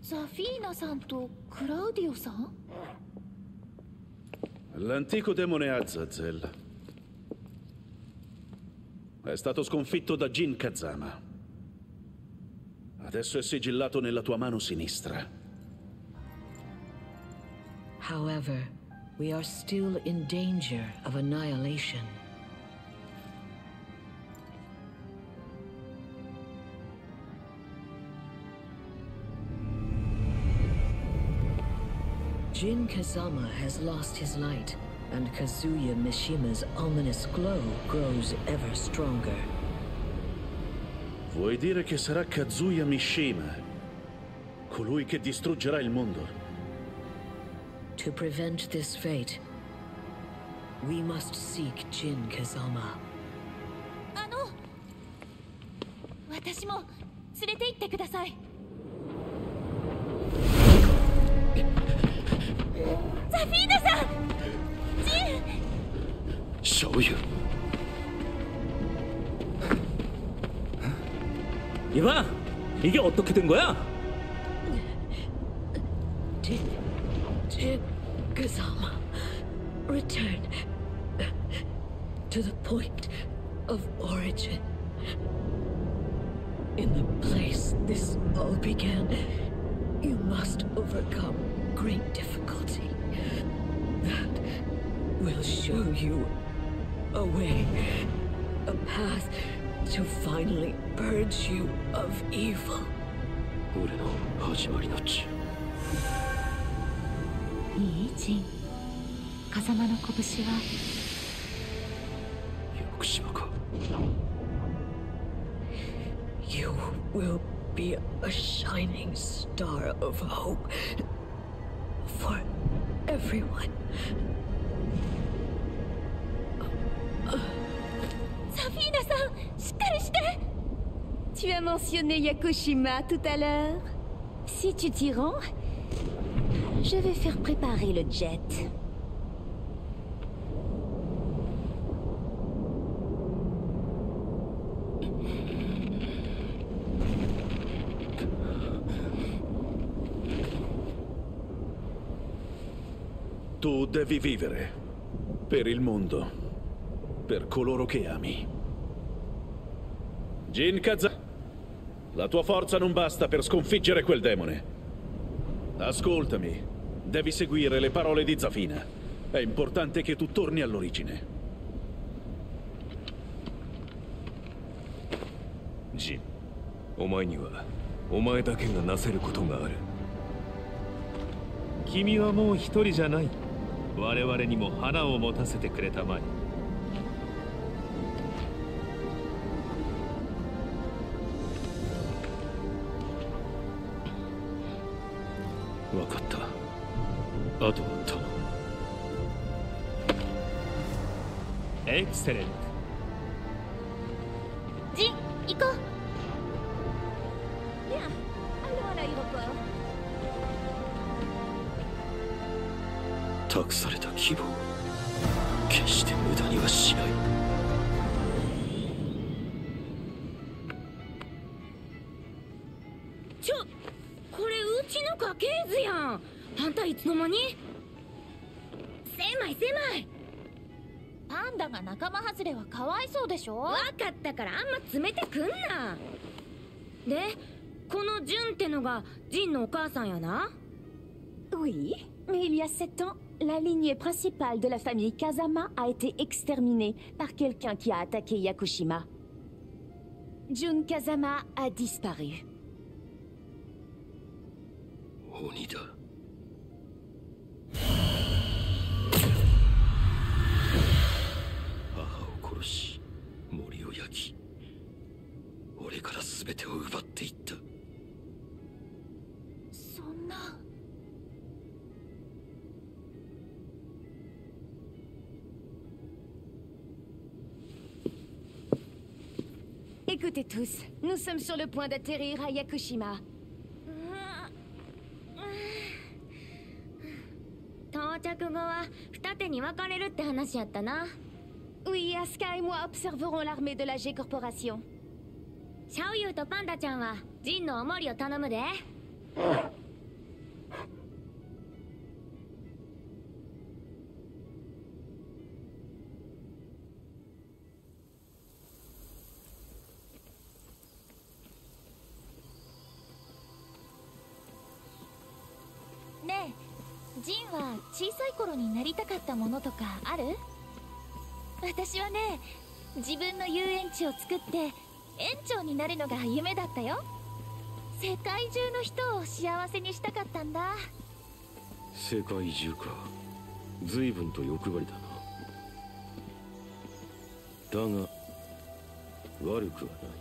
ザフィーナさんとクラウディオさん L'antico demone Azazel è stato sconfitto da Jin Kazama. Adesso è sigillato nella tua mano sinistra. However, we are still in danger of annihilation. Jin Kazama has lost his light, and Kazuya Mishima's ominous glow grows ever stronger. Vuoi dire che sarà Kazuya Mishima, colui che distruggerà il mondo? To prevent this fate, we must seek Jin Kazama. あの私も連れて行ってくださいザフィーナさんジン小雨이봐 이게 어떻게 된 거야? Zalma, return to the point of origin. In the place this all began, you must overcome great difficulty. That will show you a way, a path to finally purge you of evil. 우리는 いいジン風間の拳は屋久島か You will be a shining star of hope for everyone. ザフィーナさんしっかりして Tu as mentionné Yakushima tout à l'heure. Si tu t'y rends, je vais faire préparer le jet. Tu devi vivere per il mondo, per coloro che ami. Jin Kazama, la tua forza non basta per sconfiggere quel demone. Ascoltami, devi seguire le parole di Zafina. È importante che tu torni all'origine. ジンお前にはお前だけがなせることがある君はもう一人じゃない我々にも花を持たせてくれたまえ あとは頼むエクセレント。ジン行こう.託された希望決して無駄にはしないかわいそうでしょわかったからあんま詰めてくんな。で、このジュンってのがジンのお母さんやな。Oui, mais il y a sept ans, la lignée principale de la famille Kazama a été exterminée par quelqu'un qui a attaqué Yakushima. Jun Kazama a disparu. 鬼殺し森を焼き俺から全てを奪っていったそんな nous sommes sur le point d'atterrir à Yakushima. 到着後は二手に分かれるって話やったな Oui, Asuka et moi observerons l'armée de la G Corporation. シャオユーとパンダちゃんはジンのおもりを頼むでねえジンは小さい頃になりたかったものとかある私はね自分の遊園地を作って園長になるのが夢だったよ。世界中の人を幸せにしたかったんだ。世界中か。随分と欲張りだな。だが悪くはない。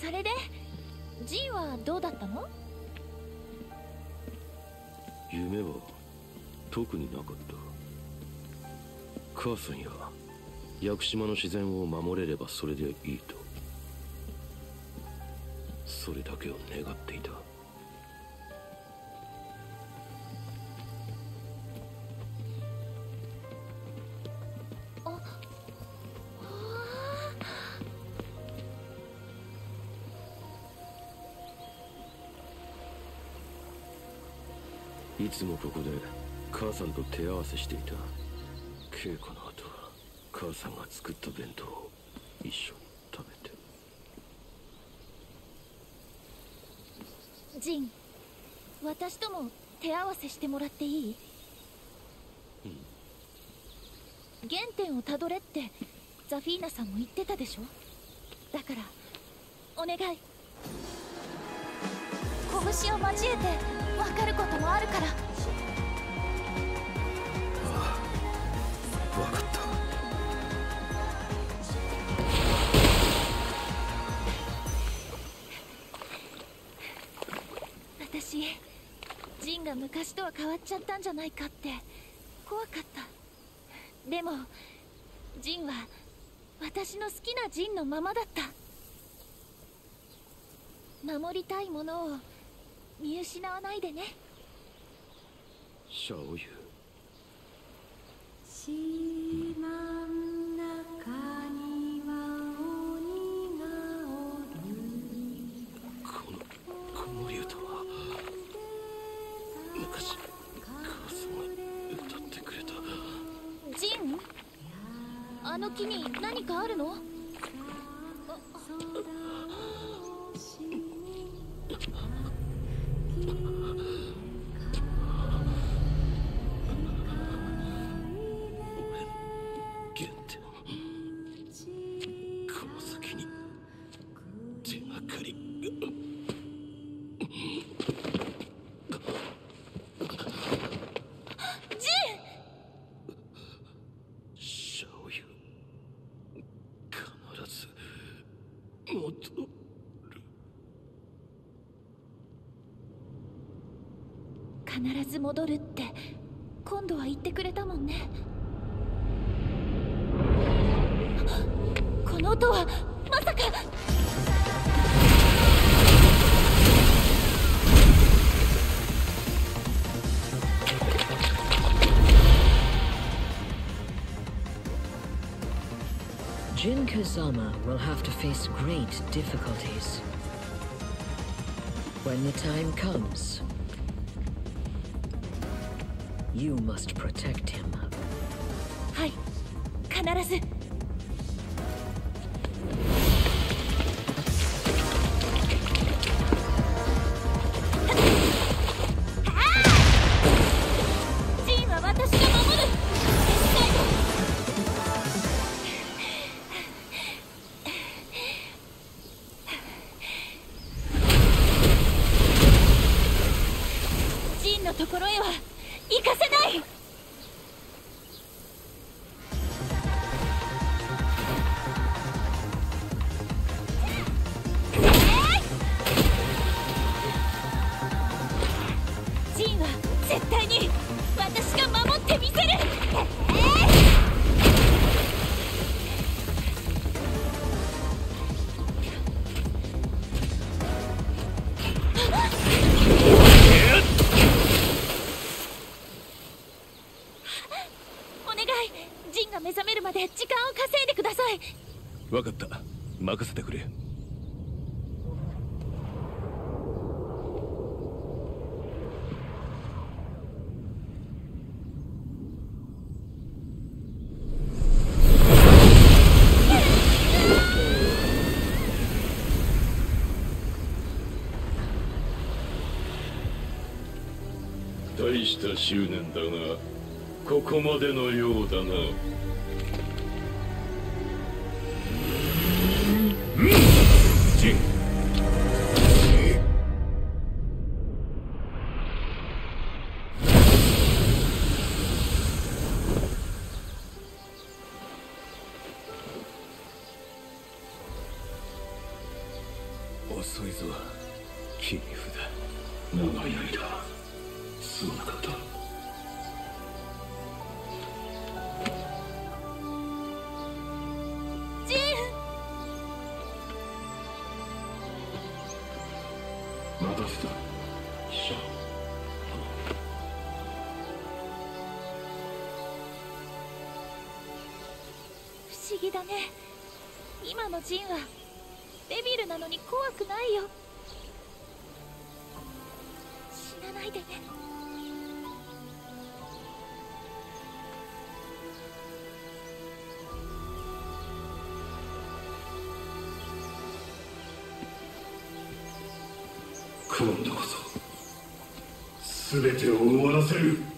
それでジンはどうだったの？夢は特になかった。母さんや屋久島の自然を守れればそれでいいと。それだけを願っていた。いつもここで母さんと手合わせしていた。稽古の後は母さんが作った弁当を一緒に食べて。ジン私とも手合わせしてもらっていい？原点をたどれってザフィーナさんも言ってたでしょ？だからお願い。拳を交えて分かることもあるから分かった。私ジンが昔とは変わっちゃったんじゃないかって。怖かった。でもジンは私の好きなジンのままだった。守りたいものを見失わないでね。シャオユあの木に何かあるの？必ず戻るって今度は言ってくれたもんねこの音はまさか Jin Kazama will have to face great difficulties. When the time comes, you must protect him. はい必ず 大した執念だがここまでのようだな遅いぞ。切り札長い間すまなかったジン。待たせた。不思議だね。今のジンはデビルなのに怖くないよ。死なないでね今度こそ全てを終わらせる。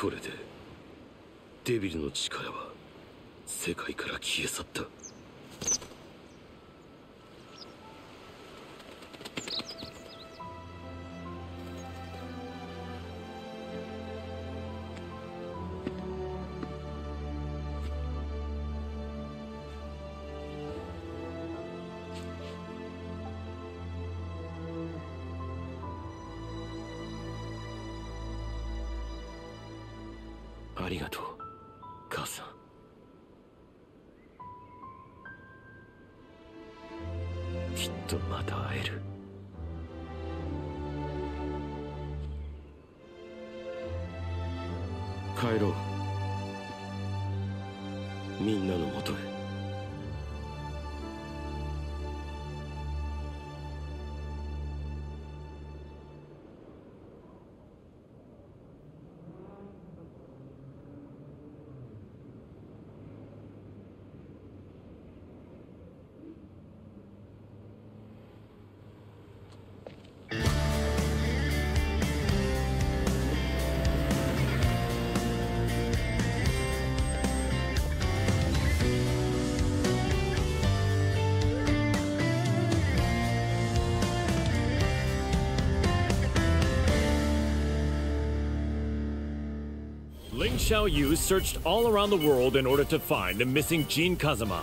これでデビルの力は世界から消え去った。ありがとう母さん。きっとまた会える。帰ろう。みんなのもとへ。Ling Xiaoyu searched all around the world in order to find the missing Jin Kazama.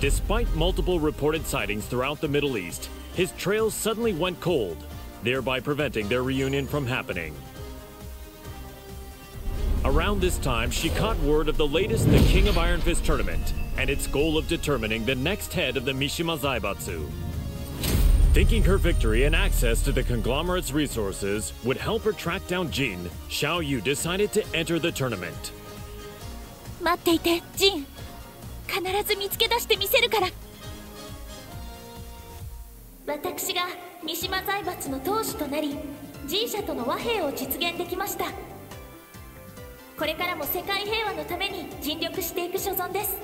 Despite multiple reported sightings throughout the Middle East, his trail suddenly went cold, thereby preventing their reunion from happening. Around this time, she caught word of the latest The King of Iron Fist tournament and its goal of determining the next head of the Mishima Zaibatsu. Thinking her victory and access to the conglomerate's resources would help her track down Jin, Xiao Yu decided to enter the tournament. 待っていてジン必ず見つけ出してみせるから私が三島財閥の当主となり神社との和平を実現できましたこれからも世界平和のために尽力していく所存です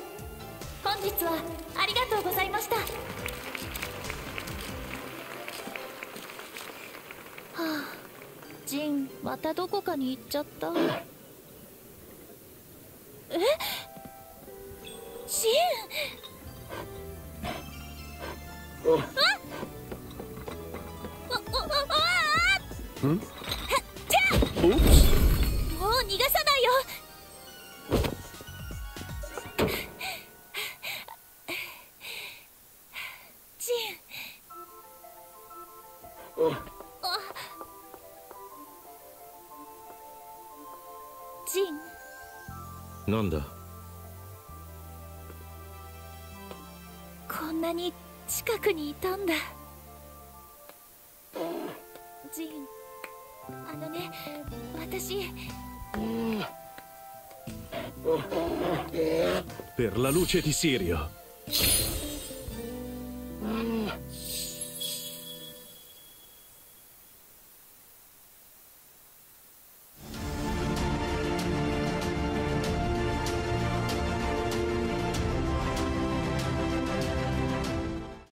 本日はありがとうございましたジンまたどこかに行っちゃった。え？なんだ？こんなに近くにいたんだ。ジンあのね私。Per la luce di Sirio.